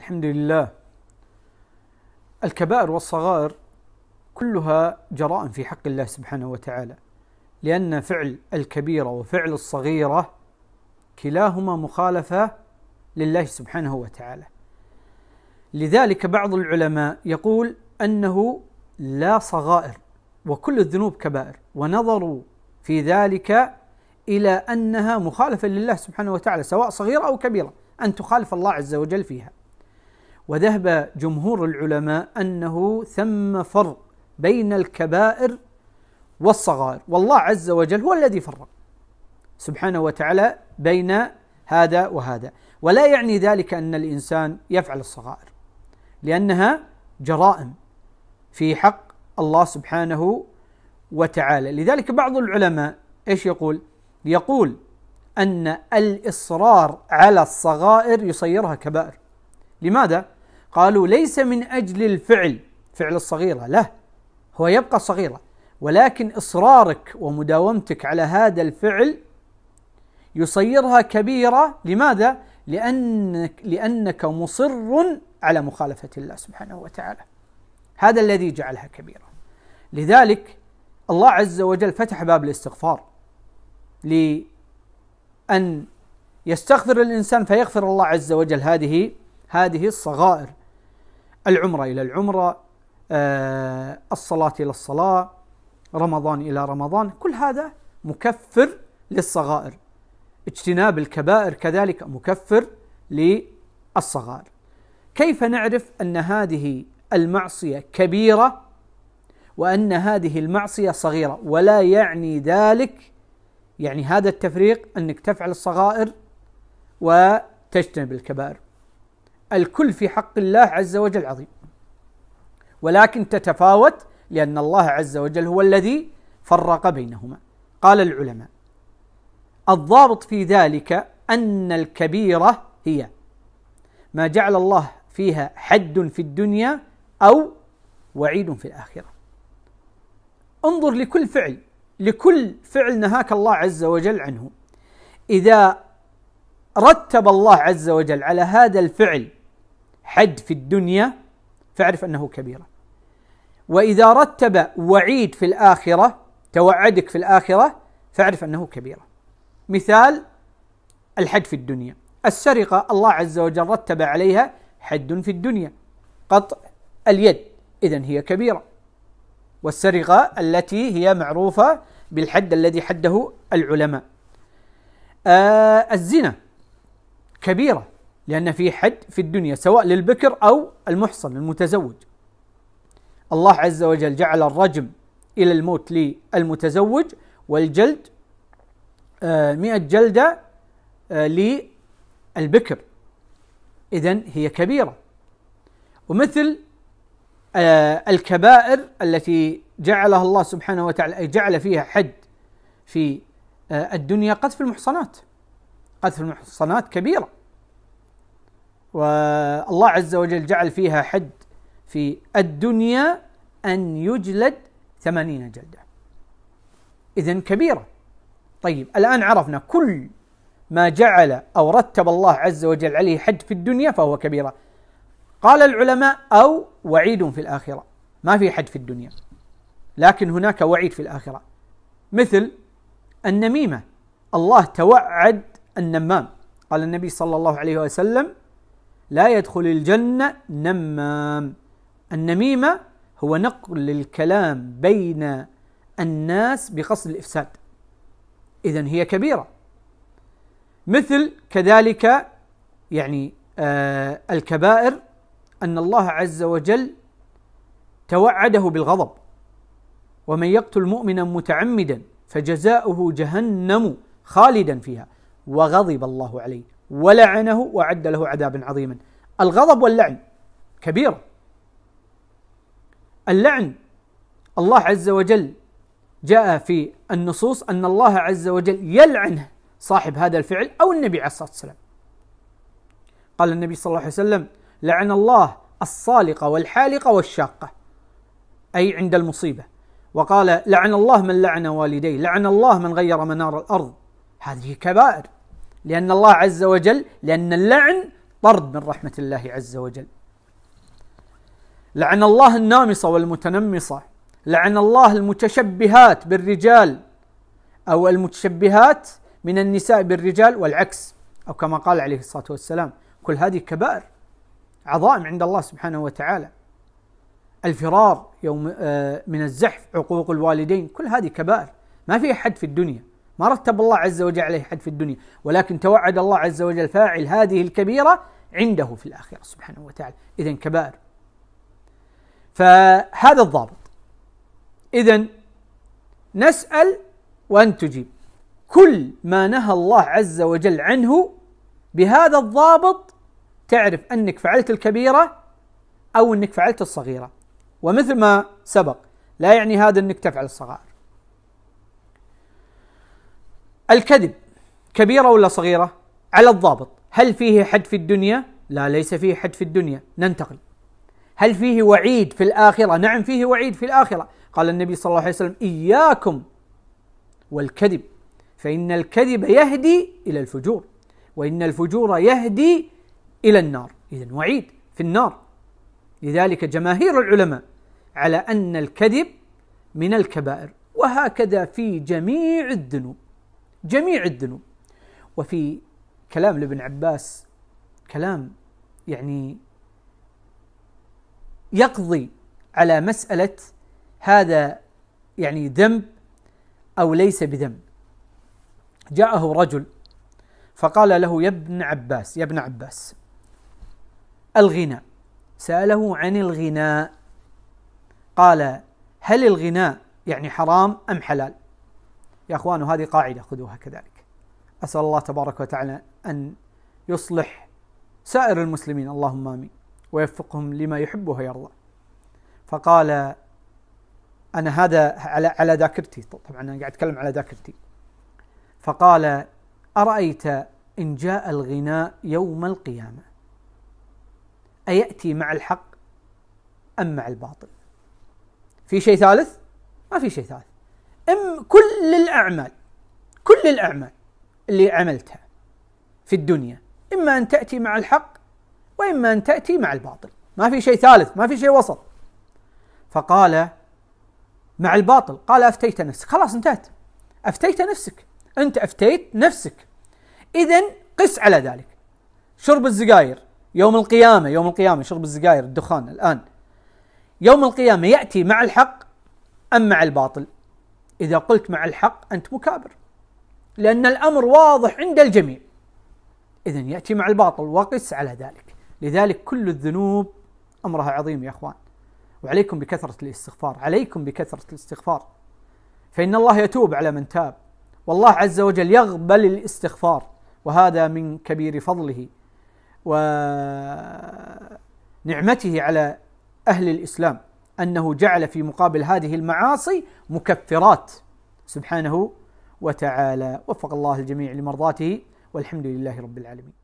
الحمد لله. الكبائر والصغائر كلها جرائم في حق الله سبحانه وتعالى لأن فعل الكبيرة وفعل الصغيرة كلاهما مخالفة لله سبحانه وتعالى. لذلك بعض العلماء يقول أنه لا صغائر وكل الذنوب كبائر ونظروا في ذلك إلى أنها مخالفة لله سبحانه وتعالى سواء صغيرة أو كبيرة أن تخالف الله عز وجل فيها. وذهب جمهور العلماء أنه ثم فرق بين الكبائر والصغائر. والله عز وجل هو الذي فرق سبحانه وتعالى بين هذا وهذا. ولا يعني ذلك أن الإنسان يفعل الصغائر لأنها جرائم في حق الله سبحانه وتعالى. لذلك بعض العلماء إيش يقول؟ يقول أن الإصرار على الصغائر يصيرها كبائر. لماذا؟ قالوا ليس من أجل الفعل فعل الصغيرة لا هو يبقى صغيرة ولكن إصرارك ومداومتك على هذا الفعل يصيرها كبيرة لماذا؟ لأنك لأنك مصر على مخالفة الله سبحانه وتعالى. هذا الذي جعلها كبيرة. لذلك الله عز وجل فتح باب الاستغفار لأن يستغفر الإنسان فيغفر الله عز وجل هذه هذه الصغائر. العمرة إلى العمرة آه الصلاة إلى الصلاة رمضان إلى رمضان كل هذا مكفر للصغائر. اجتناب الكبائر كذلك مكفر للصغائر. كيف نعرف أن هذه المعصية كبيرة وأن هذه المعصية صغيرة؟ ولا يعني ذلك يعني هذا التفريق أنك تفعل الصغائر وتجتنب الكبائر. الكل في حق الله عز وجل عظيم. ولكن تتفاوت لأن الله عز وجل هو الذي فرق بينهما. قال العلماء الضابط في ذلك أن الكبيرة هي ما جعل الله فيها حد في الدنيا أو وعيد في الآخرة. انظر لكل فعل لكل فعل نهاك الله عز وجل عنه. إذا رتب الله عز وجل على هذا الفعل حد في الدنيا فاعرف أنه كبيرة. وإذا رتب وعيد في الآخرة توعدك في الآخرة فاعرف أنه كبيرة. مثال الحد في الدنيا. السرقة الله عز وجل رتب عليها حد في الدنيا. قطع اليد إذا هي كبيرة. والسرقة التي هي معروفة بالحد الذي حده العلماء. آه الزنا كبيرة. لأن في حد في الدنيا سواء للبكر أو المحصن المتزوج. الله عز وجل جعل الرجم إلى الموت للمتزوج والجلد آه مئة جلدة آه للبكر. إذن هي كبيرة. ومثل آه الكبائر التي جعلها الله سبحانه وتعالى أي جعل فيها حد في الدنيا قذف المحصنات. قذف المحصنات كبيرة. والله عز وجل جعل فيها حد في الدنيا أن يجلد ثمانين جلدة. إذن كبيرة. طيب الآن عرفنا كل ما جعل أو رتب الله عز وجل عليه حد في الدنيا فهو كبيرة. قال العلماء أو وعيد في الآخرة. ما في حد في الدنيا لكن هناك وعيد في الآخرة. مثل النميمة. الله توعد النمام. قال النبي صلى الله عليه وسلم لا يدخل الجنة نمام. النميمة هو نقل الكلام بين الناس بقصد الإفساد. إذا هي كبيرة. مثل كذلك يعني آه الكبائر أن الله عز وجل توعده بالغضب. ومن يقتل مؤمنا متعمدا فجزاؤه جهنم خالدا فيها. وغضب الله عليه. ولعنه وعد له عذابا عظيما. الغضب واللعن كبير. اللعن الله عز وجل جاء في النصوص أن الله عز وجل يلعن صاحب هذا الفعل أو النبي عليه الصلاة والسلام. قال النبي صلى الله عليه وسلم لعن الله الصالقه والحالقه والشاقة. أي عند المصيبة. وقال لعن الله من لعن والديه لعن الله من غير منار الأرض. هذه كبائر. لأن الله عز وجل لأن اللعن طرد من رحمة الله عز وجل. لعن الله النامصة والمتنمصة لعن الله المتشبهات بالرجال أو المتشبهات من النساء بالرجال والعكس. أو كما قال عليه الصلاة والسلام كل هذه كبائر عظائم عند الله سبحانه وتعالى. الفرار يوم آه، من الزحف عقوق الوالدين كل هذه كبائر. ما في حد في الدنيا ما رتب الله عز وجل عليه حد في الدنيا ولكن توعد الله عز وجل فاعل هذه الكبيرة عنده في الآخرة سبحانه وتعالى. إذا كبائر فهذا الضابط. إذا نسأل وأن تجيب. كل ما نهى الله عز وجل عنه بهذا الضابط تعرف أنك فعلت الكبيرة أو أنك فعلت الصغيرة. ومثل ما سبق لا يعني هذا أنك تفعل الصغائر الكذب كبيرة ولا صغيرة؟ على الضابط. هل فيه حد في الدنيا؟ لا ليس فيه حد في الدنيا. ننتقل. هل فيه وعيد في الآخرة؟ نعم فيه وعيد في الآخرة. قال النبي صلى الله عليه وسلم إياكم والكذب فإن الكذب يهدي إلى الفجور وإن الفجور يهدي إلى النار. إذا وعيد في النار. لذلك جماهير العلماء على أن الكذب من الكبائر وهكذا في جميع الذنوب. جميع الذنوب. وفي كلام لابن عباس كلام يعني يقضي على مسألة هذا يعني ذنب أو ليس بذنب. جاءه رجل فقال له يا ابن عباس يا ابن عباس الغناء. سأله عن الغناء. قال هل الغناء يعني حرام أم حلال؟ يا أخوان هذه قاعدة خذوها كذلك. أسأل الله تبارك وتعالى أن يصلح سائر المسلمين. اللهم آمين. ويوفقهم لما يحب ويرضى. فقال أنا هذا على على ذاكرتي. طبعا أنا قاعد أتكلم على ذاكرتي. فقال أرأيت إن جاء الغناء يوم القيامة؟ أيأتي مع الحق أم مع الباطل؟ في شيء ثالث؟ ما في شيء ثالث. أم كل الأعمال كل الأعمال اللي عملتها في الدنيا إما أن تأتي مع الحق وإما أن تأتي مع الباطل. ما في شيء ثالث ما في شيء وسط. فقال مع الباطل قال أفتيت نفسك. خلاص انتهت. أفتيت نفسك. أنت أفتيت نفسك. إذا قس على ذلك. شرب السجاير يوم القيامة يوم القيامة شرب السجاير الدخان الآن. يوم القيامة يأتي مع الحق أم مع الباطل؟ إذا قلت مع الحق أنت مكابر. لأن الأمر واضح عند الجميع. إذا يأتي مع الباطل وقس على ذلك. لذلك كل الذنوب أمرها عظيم يا أخوان. وعليكم بكثرة الاستغفار. عليكم بكثرة الاستغفار. فإن الله يتوب على من تاب. والله عز وجل يقبل الاستغفار. وهذا من كبير فضله ونعمته على أهل الإسلام. أنه جعل في مقابل هذه المعاصي مكفرات. سبحانه وتعالى. وفق الله الجميع لمرضاته والحمد لله رب العالمين.